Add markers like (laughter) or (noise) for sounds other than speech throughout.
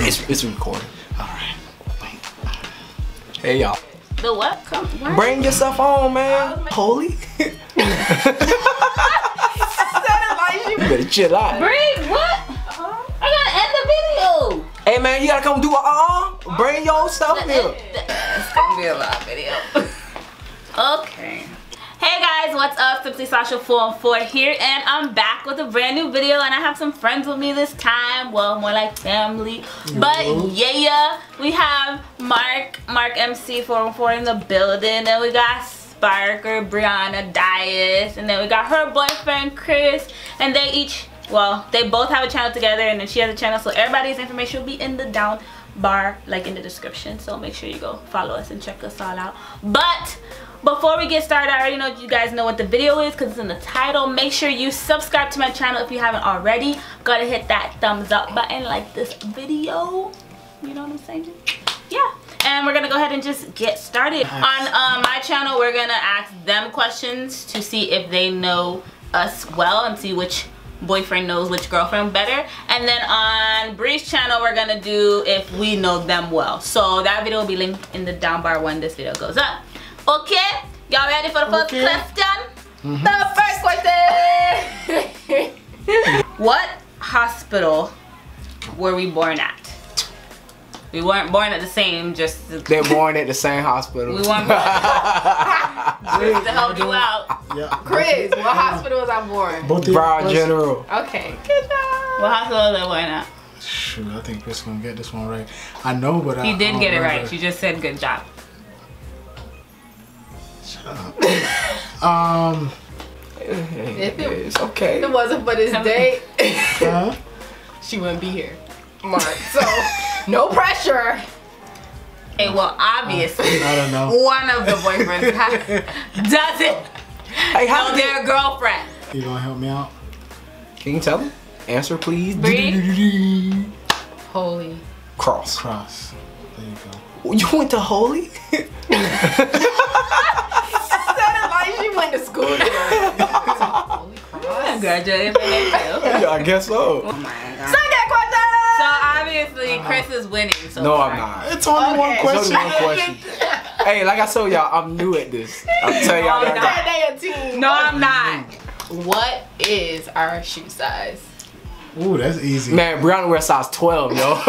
It's, it's recording. Alright. Hey, y'all. The what? Come, what? Bring yourself on, man. Holy. (laughs) you better chill out. Bring what? I gotta end the video. Hey, man, you gotta come do a uh Bring your stuff here. It's gonna be a lot video. (laughs) okay. Hey guys, what's up? Simply Sasha 4 here and I'm back with a brand new video and I have some friends with me this time. Well, more like family. But yeah, we have Mark, Mark MC 414 in the building and we got Sparker, Brianna, Dias, and then we got her boyfriend Chris and they each well they both have a channel together and then she has a channel so everybody's information will be in the down bar like in the description so make sure you go follow us and check us all out but before we get started i already know you guys know what the video is because it's in the title. Make sure you subscribe to my channel if you haven't already. Gotta hit that thumbs up button like this video. You know what i'm saying? Yeah. And we're gonna go ahead and just get started. On um, my channel we're gonna ask them questions to see if they know us well and see which boyfriend knows which girlfriend better. And then on Bri's channel we're gonna do if we know them well. So that video will be linked in the down bar when this video goes up okay y'all ready for the first Okay. question mm-hmm. the first question (laughs) what hospital were we born at we weren't born at the same just to, They're born at the same hospital. we weren't born (laughs) (laughs) just to help you out Yeah. Chris, what hospital was I born? Both of you Brown? General. Okay, good job. what hospital was I born at Shoot, I think Chris gonna get this one right. I know, but I you did I get it don't right remember. you just said good job Um, If it, It's okay. if it wasn't for this date, huh? (laughs) she wouldn't be here. Mark. So, no pressure. Hey, well, obviously, I don't know. one of the boyfriends doesn't Hey, how know did their girlfriend. You gonna help me out? Can you tell them? Answer, please. Bri? Holy. Cross. Cross. There you go. You went to Holy? (laughs) Said it like she went to school together. Holy cross. Graduated from there (laughs) yeah, I guess so. Oh my god. Second question. So obviously, Chris is winning. So No, far. I'm not. It's only one Okay. It's only question. one question. Hey, like I told y'all, I'm new at this. I'm telling y'all No, that. I'm I got- Said they a team. No, I'm not. What is our shoe size? Ooh, that's easy. Man, Brianna wears size 12, yo.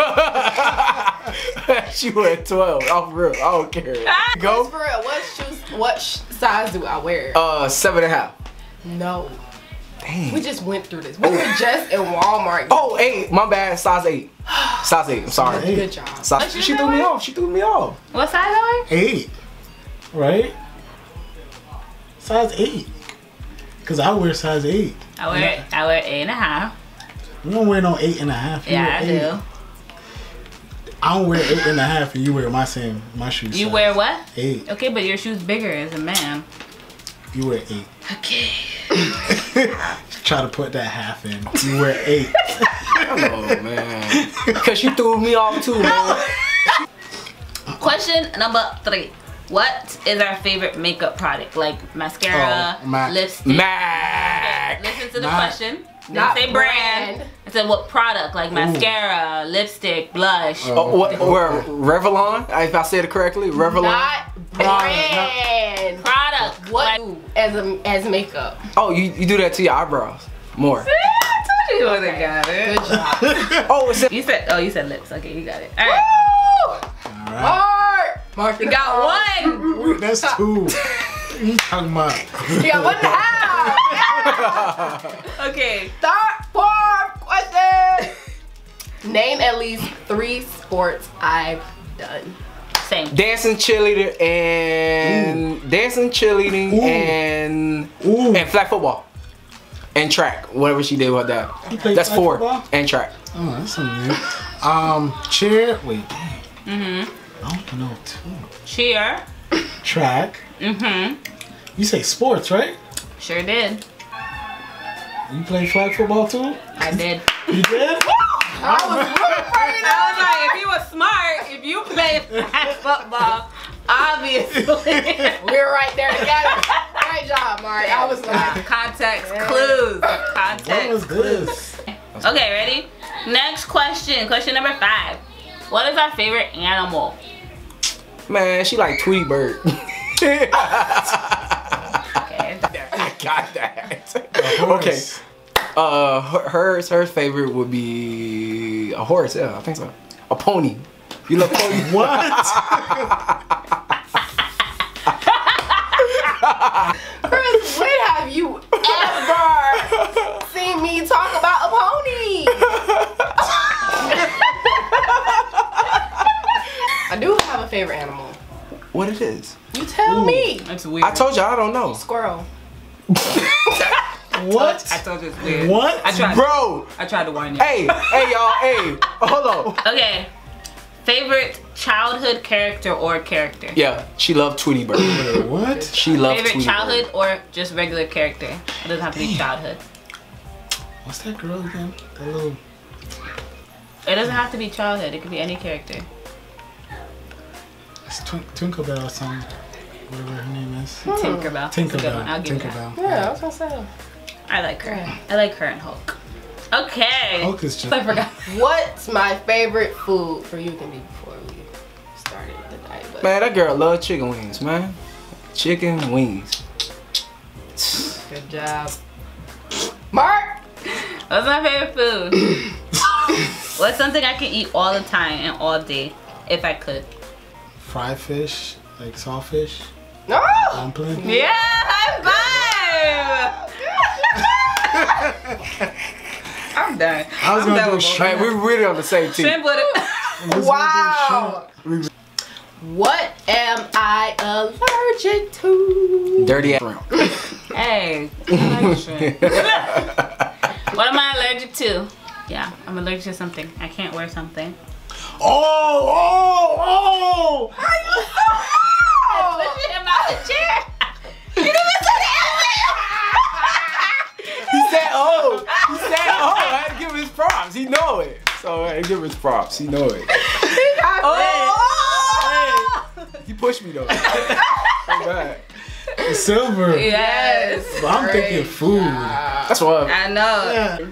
(laughs) she wear 12. Off real. I don't care. Go. For real, what shoes? What sh- size do I wear? Uh, seven and a half. no, we just went through this. We were oh. just in Walmart. Oh, eight. My bad. Size eight. (sighs) Size eight. I'm sorry. Eight. Good job. Size, she threw me off. She threw me off. What size are Eight. Right? Size eight. Cause I wear size eight. I wear, I wear eight and a half. We don't wear no eight and a half. You Yeah, I eight. do. I don't wear eight and a half, and you wear my same my shoes. You wear what? eight. Okay, but your shoe's bigger as a man. You wear eight. Okay. (laughs) (laughs) Try to put that half in. You were (laughs) eight. Oh, man. Because she threw me off, too, man. Question number three. What is our favorite makeup product? Like mascara, Oh, Mac. lipstick. Mac. Listen to the Mac. question. Didn't Not say brand. brand. I said what product? Like mascara, lipstick, blush. Oh, what, where, Revlon? If I said it correctly, Revlon. Not brand. product. What Like, do as a as makeup? Oh, you, you do that to your eyebrows. More. I told you wasn't got it. Good job. (laughs) Oh, it's You said oh you said lips. Okay, you got it. All right. Woo! Alright. Mark. Mark, You got one. (laughs) That's two. What (laughs) you talking about? You got one and a half. Okay. Third, fourth question. Name at least three sports I've done. Dancing cheerleader and dancing cheerleading Ooh. and Ooh. and flag football and track whatever she did with that that's four football? and track Oh, that's something. Um, chair. Wait, dang. Mm-hmm. I don't know two. Cheer. Track. Mm-hmm. You say sports, right? Sure did. You play flag football too? I did. You did? (laughs) I was rooting for you. I was like, if you were smart, if you played flag football, obviously. We (laughs) were right there together. Great job, Mark. I was like, (laughs) Context clues. What Context was clues. this? (laughs) Okay, ready? Next question. Question number five. What is our favorite animal? Man, she like Tweety Bird. Okay. I got that. Okay. horse. Uh, her- hers, her favorite would be a horse. Yeah, I think so. A pony. You love pony? (laughs) What? Chris, when have you ever seen me talk about a pony? I do have a favorite animal. what it is? You tell Ooh. me. It's weird. I told you I don't know, Squirrel. (laughs) what? I told you it's weird. What? I tried. bro. I tried to warn you. Hey, hey, y'all. Hey, hold on. Okay. Favorite childhood character or character? Yeah, she loved Tweety Bird. What? She loved Favorite Tweety childhood Bird. or just regular character? It doesn't have to be childhood. What's that girl again? That little. It doesn't have to be childhood. It could be any character. It's Twin- Tinkerbell song. Whatever her name is. Tinkerbell. That's a good one. I'll Tinkerbell. give you that. Tinkerbell. Yeah, I was gonna say. I like her. I like her and Hulk. Okay. Hulk is just. I forgot. What's my favorite food for you can be before we started the night? But Man, that girl love chicken wings, man. Chicken wings. good job. Mark! What's my favorite food? (coughs) What's something I can eat all the time and all day if I could? Fried fish, like sawfish, No! dumpling. Yeah, high five! (laughs) I'm done. I was I'm gonna done do with shrimp. We're really on the same team. Shrimp with it. I was gonna do Wow! What am I allergic to? Dirty ass shrimp. Hey, shrimp. (laughs) what am I allergic to? Yeah, I'm allergic to something. I can't wear something. Oh, oh, props. He know it. So I had give him his props. He know it. Oh! He pushed me though. (laughs) so bad. It's silver. Yes. But I'm thinking Great food. That's what. I know. Yeah.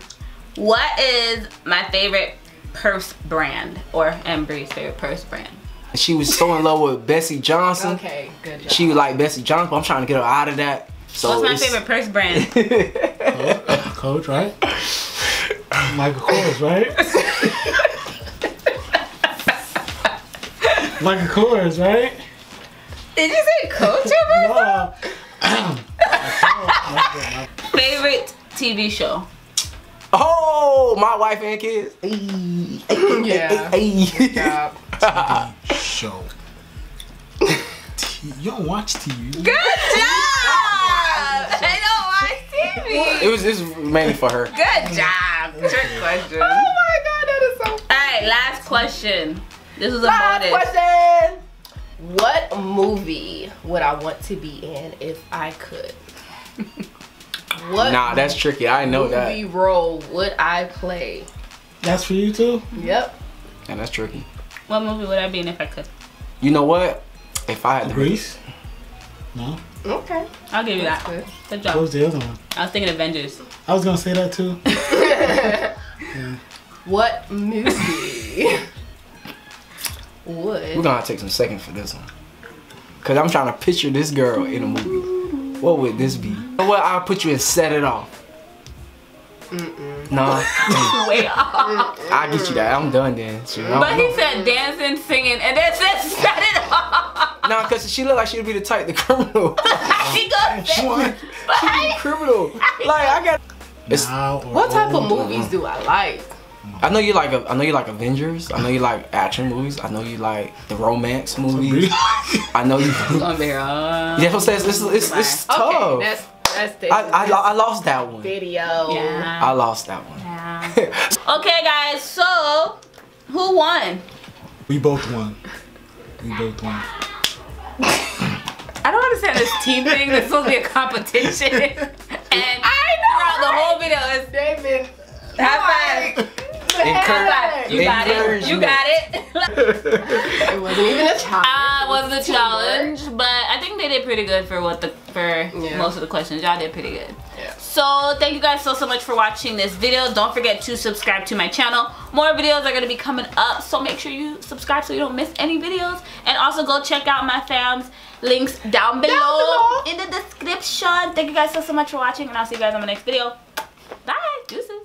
What is my favorite purse brand or Embry's favorite purse brand? She was so in love with Betsey Johnson. Okay, good job. She was like Betsey Johnson, but I'm trying to get her out of that. So What's my it's- favorite purse brand? (laughs) Coach, right? Michael Kors, right? Michael Kors, right? Did you say Coach? No. (clears throat) Favorite TV show? oh, my wife and kids. Yeah. Hey. Show. You don't watch TV. Good job! I know my It TV. It was this was mainly for her. Good job. Trick (laughs) question. Oh my god, that is so funny. All right, last question. This is a Last bonus. question. What movie would I want to be in if I could? (laughs) What Nah, that's tricky. I know movie that. role would I play? That's for you too? Yep. And that's tricky. What movie would I be in if I could? You know what? If I had to Grease? No. Okay. I'll give you That's that. good. Good What job. was the other one? I was thinking Avengers. I was gonna say that too. (laughs) What movie What? We're gonna have to take some seconds for this one. Cause I'm trying to picture this girl in a movie. What would this be? You know what? I'll put you and set it off. Nah, (laughs) Way off. I'll get you that. I'm done then. Shit, But he said dancing, singing, and then said set it off. Nah, cause she look like she'd be the type, the criminal. he goes, (laughs) she but be criminal. Like I got. It's- What type of movies do I like? I know you like. I know you like Avengers. I know you like action movies. I know you like the romance movies. (laughs) I know you. (laughs) gonna be uh, Yeah, what says it's it's, it's tough. Okay, that's that's the I, I, I lost that one. video. yeah. I lost that one. yeah. Okay, guys. So, who won? we both won. We both won. I don't understand this team thing. This is supposed to be a competition, (laughs) and I know the whole video is David. high five. High. You got it. You got it. (laughs) It wasn't even a challenge. Uh, wasn't a challenge, but I think they did pretty good for what the for Yeah. most of the questions. Y'all did pretty good. So thank you guys so so much for watching this video. Don't forget to subscribe to my channel. More videos are gonna be coming up, so make sure you subscribe so you don't miss any videos. And also go check out my fams links down below, below. in the description. Thank you guys so so much for watching, and I'll see you guys on my next video. Bye, deuces.